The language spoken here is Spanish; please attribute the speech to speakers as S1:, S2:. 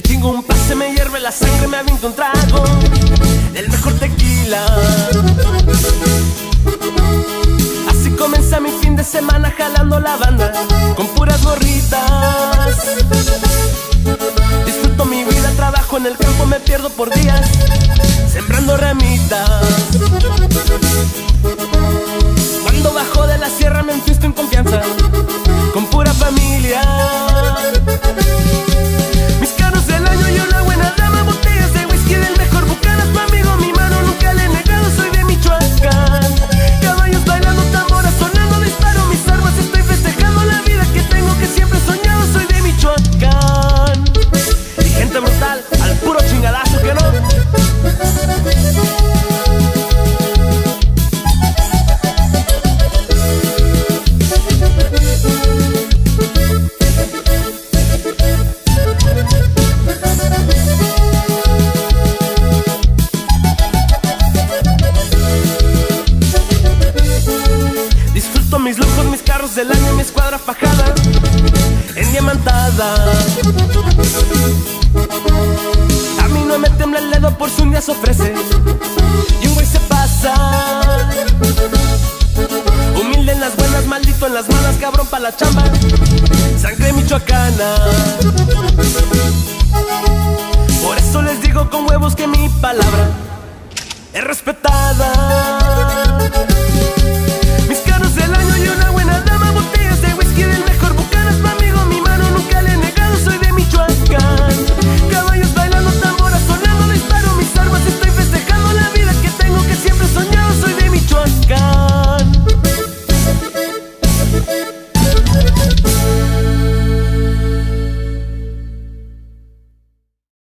S1: Le chingo un pase, me hierve la sangre, me había encontrado el mejor tequila. Así comienza mi fin de semana jalando la banda con puras gorritas. Disfruto mi vida, trabajo en el campo, me pierdo por días, sembrando ramitas. Mis lujos, mis carros del año, mi escuadra fajada En diamantada. A mí no me tembla el dedo por si un día se ofrece Y un güey se pasa. Humilde en las buenas, maldito en las malas, cabrón pa' la chamba Sangre michoacana. Por eso les digo con huevos que mi palabra es respetada